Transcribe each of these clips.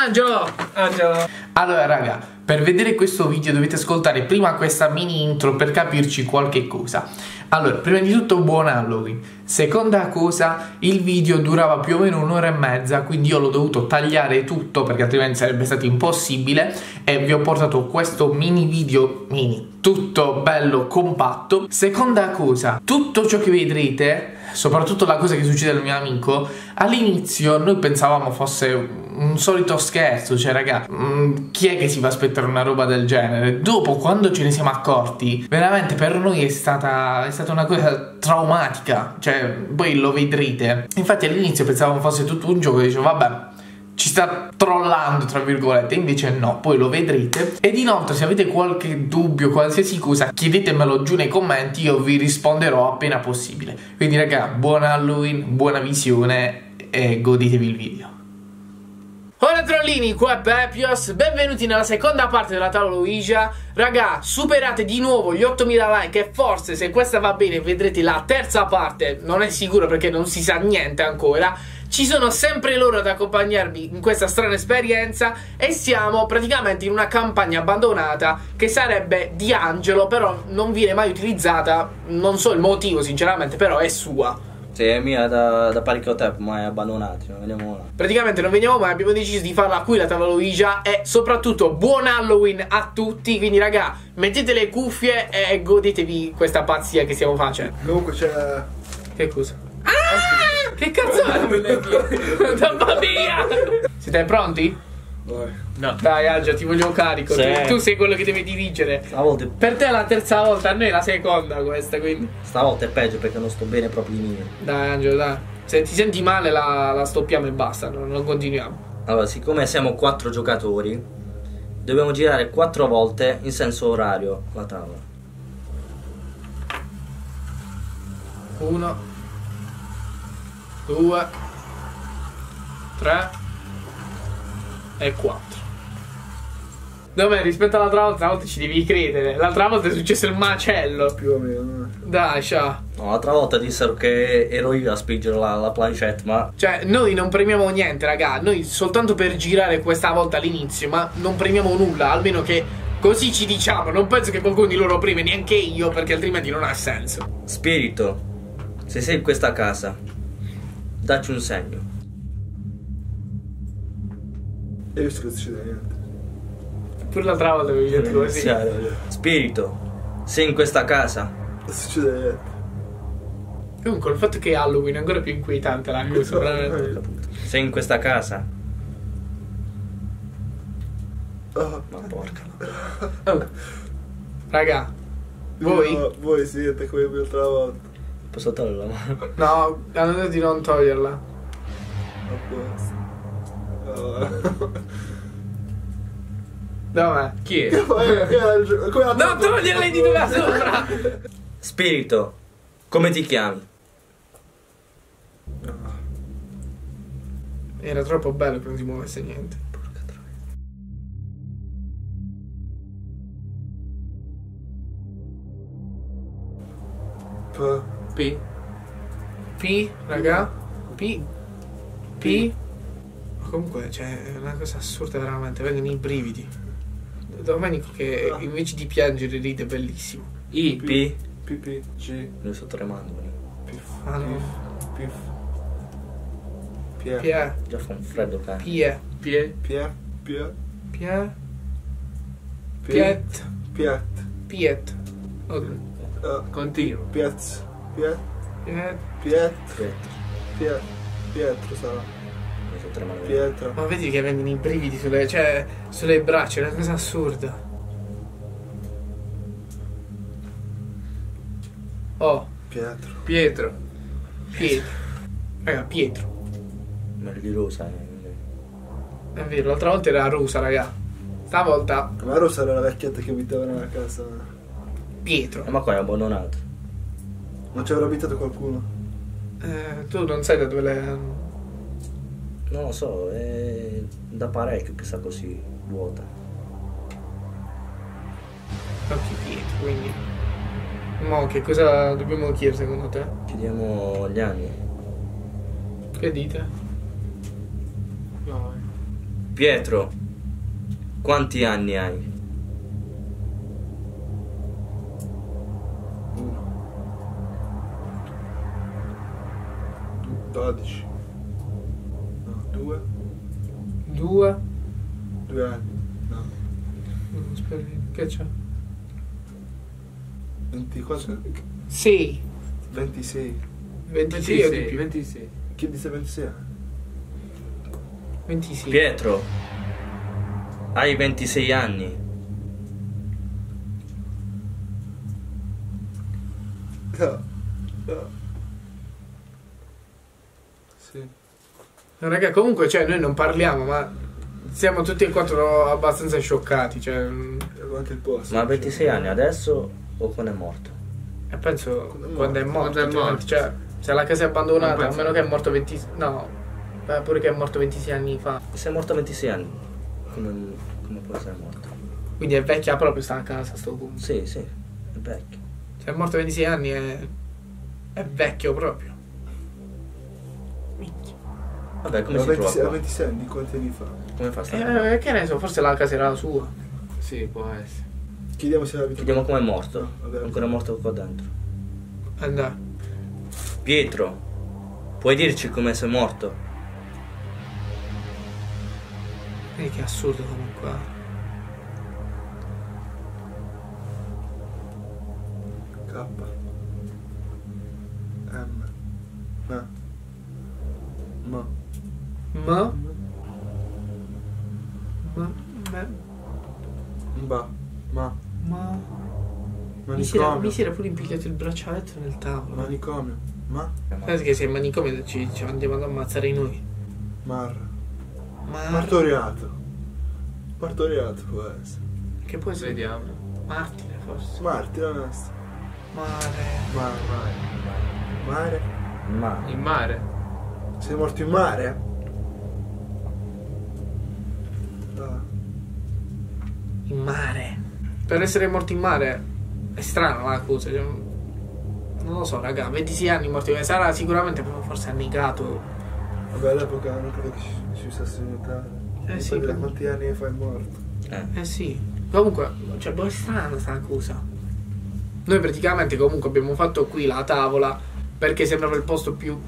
Angelo! Angelo! Allora raga, per vedere questo video dovete ascoltare prima questa mini intro per capirci qualche cosa. Allora, prima di tutto buon Halloween. Seconda cosa, il video durava più o meno un'ora e mezza, quindi io l'ho dovuto tagliare tutto perché altrimenti sarebbe stato impossibile e vi ho portato questo mini video, mini, tutto bello compatto. Seconda cosa, tutto ciò che vedrete soprattutto la cosa che succede al mio amico, all'inizio noi pensavamo fosse un solito scherzo, cioè raga, mh, mm, chi è che si va a aspettare una roba del genere? Dopo, quando ce ne siamo accorti, veramente per noi è stata, è stata una cosa traumatica, cioè poi lo vedrete. Infatti all'inizio pensavamo fosse tutto un gioco, dicevo vabbè, ci sta trollando tra virgolette invece no poi lo vedrete. Ed inoltre se avete qualche dubbio qualsiasi cosa chiedetemelo giù nei commenti io vi risponderò appena possibile. Quindi raga buon Halloween buona visione e godetevi il video. Hola trollini, qua è Pepios, benvenuti nella seconda parte della tavola Ouija Raga, superate di nuovo gli 8000 like e forse se questa va bene vedrete la terza parte. Non è sicuro perché non si sa niente ancora ci sono sempre loro ad accompagnarmi in questa strana esperienza e siamo praticamente in una campagna abbandonata che sarebbe di Angelo, però non viene mai utilizzata, non so il motivo sinceramente, però è sua. Sì, è mia da, da parecchio tempo, ma è abbandonata, non veniamo mai. Praticamente non veniamo mai, abbiamo deciso di farla qui la tavola Ouija e soprattutto buon Halloween a tutti, quindi raga, mettete le cuffie e godetevi questa pazzia che stiamo facendo. Comunque c'è... Che cosa? Ah! Che cazzo è? Mamma mia! Siete pronti? No. Dai, Angelo, ti voglio carico. Sì. Tu, tu sei quello che deve dirigere. Stavolta, Per te è la terza volta, a noi è la seconda questa, quindi. stavolta è peggio perché non sto bene proprio di mio. Dai, Angelo, dai. Se ti senti male la, la stoppiamo e basta, non, non continuiamo. Allora, siccome siamo quattro giocatori, dobbiamo girare quattro volte in senso orario la tavola. Uno, due, tre e quattro. Dov'è? Rispetto all'altra volta, l'altra volta ci devi credere. L'altra volta è successo il macello. Più o meno. Dai, scià. No, l'altra volta dissero che ero io a spingere la, la planchette, ma Cioè, noi non premiamo niente, raga. Noi soltanto per girare questa volta all'inizio, ma non premiamo nulla. Almeno che così ci diciamo. Non penso che qualcuno di loro preme, neanche io, perché altrimenti non ha senso. spirito, se sei in questa casa, dacci un segno. E visto che non succede niente. Pure l'altra volta avevi detto così. Sì. Spirito, sei in questa casa, Non succede niente. Comunque, il fatto che è Halloween è ancora più inquietante la cosa, veramente. sei in questa casa. Ah. Ma porca. Oh. Raga, voi? No, voi siete come l'altra volta. Posso togliere la mano? No, hanno detto di non toglierla. Dov'è? Chi è? Non toglierla di dove sopra! Spirito, come ti chiami? Era troppo bello che non si muovesse niente. P. P. Raga. P. P. Ma comunque, cioè, è una cosa assurda veramente. Vengono i brividi. Domenico che invece di piangere ride bellissimo. I. P. P. P. G. Mi sto tremando. P. Ah no. P. P. P. è? Già fa un freddo cane. P. è? P. P. P. P. è? Piet. Piet. Piet. Ok. Ah, Continuo. Piet. Piet. Piet. Piet. Aspetta, Piet. Pietro sarà. Pietro. Ma vedi che vengono i brividi sulle, cioè, sulle braccia, è una cosa assurda. Oh, Pietro. Pietro. Pietro. Raga, Pietro. Meglio di rosa. eh. È vero, l'altra volta era Rosa, raga. Stavolta Ma Rosa era la vecchietta che abitava nella casa. Pietro. Eh, ma qua è abbandonato. Non ci avrà abitato qualcuno? Eh, tu non sai da dove le... Non lo so, è da parecchio che sta così vuota. Occhi Pietro, quindi. Mo, che cosa dobbiamo chiedere secondo te? Chiediamo gli anni. Che dite? No. Pietro, quanti anni hai? 12 no 2 2 2 anni no. Mm, che c'è? 24 6 26 26 di più? 26 chi dice 26 26 Pietro hai 26 anni. No no. Sì. No, Raga, comunque, cioè, noi non parliamo, ma siamo tutti e quattro abbastanza scioccati. Cioè, mm, anche il posto. Ma a 26 anni adesso o quando è morto? e penso Quando è quando è morto. Quando è altrimenti, morto, Cioè, se la casa è abbandonata, a meno che è morto 20. No, beh, pure che è morto 26 anni fa. Se è morto a 26 anni, come, come può essere morto? Quindi è vecchia proprio sta casa a sto punto. Sì, sì, è vecchio. Se è morto 26 anni è. è vecchio proprio. Vabbè, come si 26, trova a qua? 26 anni, quanti anni fa? Come fa a stare? Eh, che ne so, forse la casa era la sua. Sì, può essere. Chiediamo se abita Chiediamo come è morto. No, vabbè. Ancora morto qua dentro. Andà. Pietro, puoi dirci come sei morto? Vedi che assurdo comunque. Si, era, mi si era pure impigliato il braccialetto nel tavolo. Manicomio. Ma. Sai che se in manicomio ci, ci andiamo ad ammazzare noi. Mar. Ma. Partoriato. Partoriato può essere. Che può essere? Vediamo. Martire forse. Martire onesto. Mare. Mare. Mare. Ma In mare? Sei morto in mare? Ah. In mare. Per essere morto in mare è strana la cosa. cioè, non lo so, raga. 26 anni in mare. Sarà sicuramente forse annegato. Vabbè, all'epoca non credo che ci, ci usasse nuotare. Eh sì, da quanti anni fa è morto? eh, Eh sì. Comunque, cioè, boh, è strana sta cosa. Noi praticamente comunque abbiamo fatto qui la tavola perché sembrava il posto più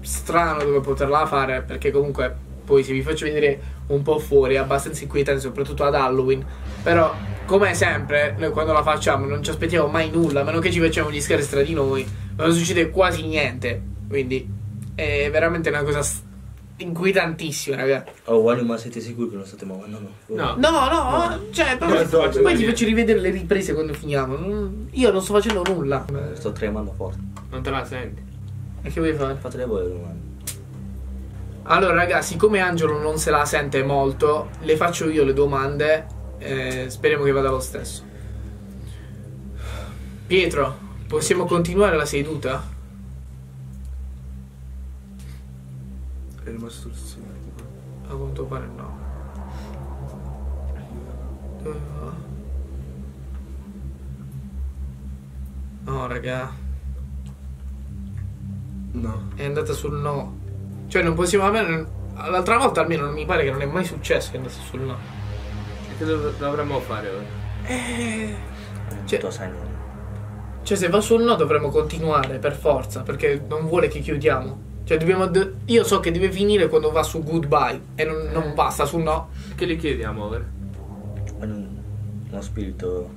strano dove poterla fare. Perché comunque poi se vi faccio vedere un po' fuori è abbastanza inquietante, soprattutto ad Halloween. Però, come sempre, noi quando la facciamo non ci aspettiamo mai nulla, a meno che ci facciamo gli scherzi tra di noi. Non succede quasi niente. Quindi è veramente una cosa s- inquietantissima, raga. oh Wally, ma siete sicuri che non state muovendo? No. No. No, no, cioè, proprio- poi ti faccio rivedere le riprese quando finiamo. Non- Io non sto facendo nulla. Sto tremando forte. Non te la senti? E che vuoi fare? Fatele voi le domande. Allora, ragazzi, siccome Angelo non se la sente molto, le faccio io le domande. Eh, speriamo che vada lo stesso. Pietro, possiamo continuare la seduta? È rimasto il sì. A quanto pare no. Dove va? No, raga, No. è andata sul no. Cioè, non possiamo. almeno- L'altra volta almeno non mi pare che non è mai successo che è andata sul no. Che dov- dovremmo fare ora? Eh. Non Cioè- tu sai niente. Cioè, se va sul no dovremmo continuare per forza, perché non vuole che chiudiamo. Cioè, dobbiamo. de- Io so che deve finire quando va su goodbye e non, non basta sul no. Che li chiediamo ora? Un- uno spirito.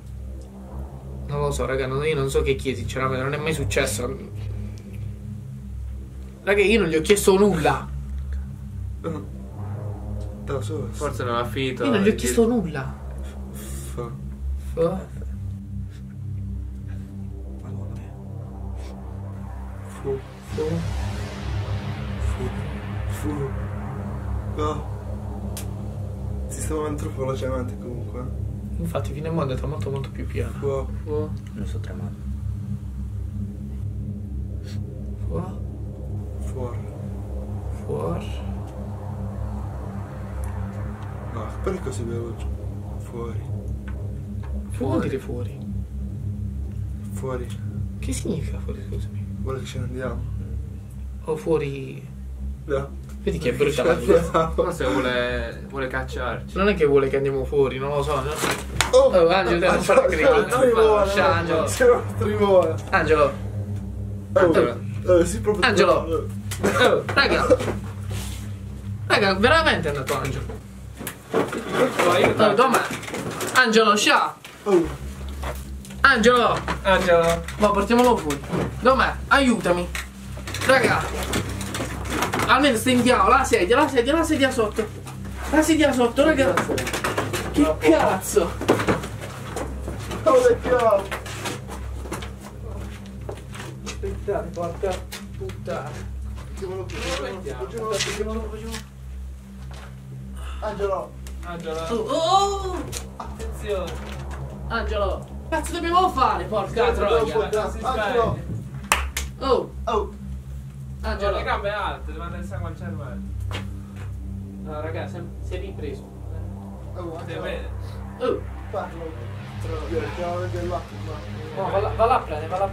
Non lo so, raga, non- io non so che chiedi, sinceramente, non è mai successo. Raga, io non gli ho chiesto nulla. Da solo. Forse non ha finito. Io non gli ho di- chiesto nulla. Fa. Fa- Madonna mia. Fu. Fu- Fu. Fu. No. Si sta muovendo troppo velocemente comunque. Infatti, fino a mo' è andata molto molto più piano. Fu. Fu- Non sto tremando. fu- Fuori. Fuori. No, perché così veloce? Fuori. Che vuol dire fuori? Fuori. Che significa fuori, scusami? Vuole che ce ne andiamo? O fuori... No. Vedi che è brutta la vita. Forse vuole, vuole cacciarci. Non è che vuole che andiamo fuori, non lo so. no? Oh, Oh, Angelo, te non fare Angelo. Trivola. Angelo. Oh, eh, sì, proprio Angelo. Oh, raga. Raga, veramente è andato Angelo. Oh, dov'è? Angelo, ciao. Oh, Angelo. Angelo. Ma portiamolo fuori. Dov'è? Aiutami. Raga. Almeno stendiamo la sedia, la sedia, la sedia sotto. La sedia sotto, raga. Che cazzo? oh, le chiavi. Aspettate, porca puttana. Facciamolo qui, facciamolo. Angelo. Angelo. Oh, oh, Attenzione. Angelo. Cazzo dobbiamo fare, porca troia. Angelo. Oh, Oh, Angelo. Le gambe alte, il sangue al cervello. No, raga, si è ripreso. oh, Angelo. Deve. Oh, Parlo. Le chiavi dell'acqua. no, va là, va là a prendere, va là a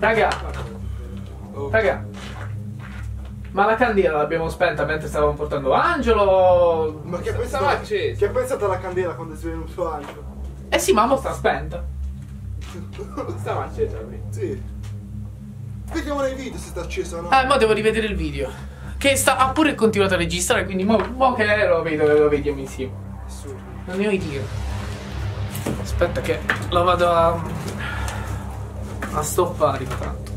Raga. Raga. Ma la candela l'abbiamo spenta mentre stavamo portando Angelo. Ma che Stava pensato, acceso. che ha pensato alla candela quando è svenuto Angelo? Eh sì, ma mo sta spenta. Stava accesa qui. Sì. Vediamo nei video se sta acceso o no. Eh, mo devo rivedere il video. Che sta, ha pure continuato a registrare, quindi mo, mo che lo vedo lo vediamo insieme. Assurdo. Non ne ho idea. Aspetta che lo vado a. a stoppare intanto.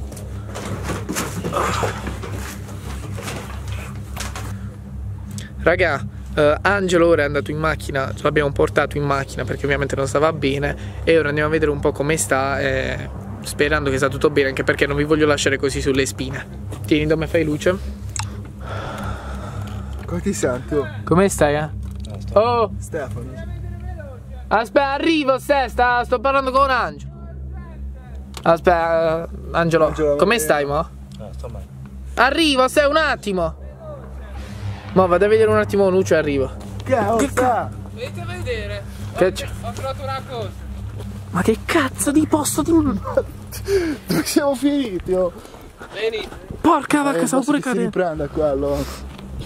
Raga, eh, Angelo ora è andato in macchina, ce l'abbiamo portato in macchina perché ovviamente non stava bene e ora andiamo a vedere un po' come sta eh, sperando che sta tutto bene anche perché non vi voglio lasciare così sulle spine. Tieni dove fai luce. Come ti senti? Oh, Come stai eh? Oh, Stefano. Aspetta, arrivo, se, sta, sto parlando con Angelo. Aspetta, eh, Angelo, Angelo, come eh, stai, mo? No, sto male. Arrivo, sei un attimo. Mo, vado a vedere un attimo Nuccio e arrivo. Che sta? Venite a vedere. Che c'è? Ho trovato una cosa. Ma che cazzo di posto di... Dove siamo finiti? Oh? Vieni. Porca Eh, vacca, stavo posso pure che si cadendo. riprenda quello.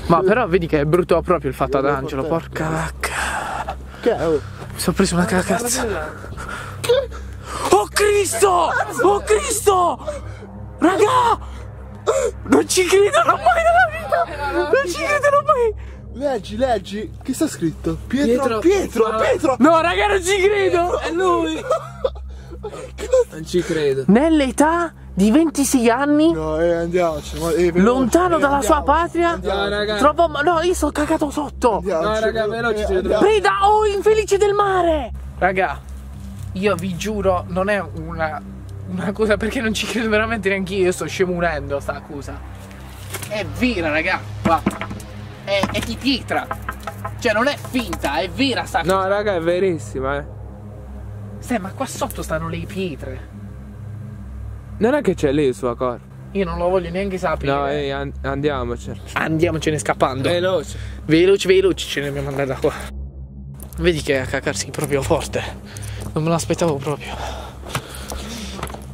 Ma però vedi che è brutto proprio il fatto ad Angelo, porca vacca. Che oh? Mi sono preso una cacazza. Oh Cristo! Oh Cristo! Raga! Non ci crederò mai nella vita! Non ci crederò mai! Leggi, leggi. Che sta scritto? Pietro. Pietro, Pietro, Pietro. No, raga, non ci credo! È lui! Non ci credo. Nell'età di 26 anni, No, eh, andiamoci. ma- eh, veloce, lontano eh, dalla sua andiamo, patria, andiamo, ma- No, io sono cagato sotto! andiamoci, No, raga, veloci, eh. Preda, oh, infelice del mare! Raga, io vi giuro, non è una, una cosa perché non ci credo veramente neanche io. Io sto scemurendo sta accusa. È vera, raga. Guarda. È, è di pietra. Cioè, non è finta, è vera sta cosa. No, raga, è verissima, eh. Stai, ma qua sotto stanno le pietre. Non è che c'è lì il suo corpo. Io non lo voglio neanche sapere. No, ehi, an- andiamocene. Andiamocene scappando. Veloce. Veloci, veloci, ce ne dobbiamo andare da qua. Vedi che è a cacarsi proprio forte. Non me l'aspettavo proprio.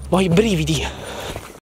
Ho i brividi.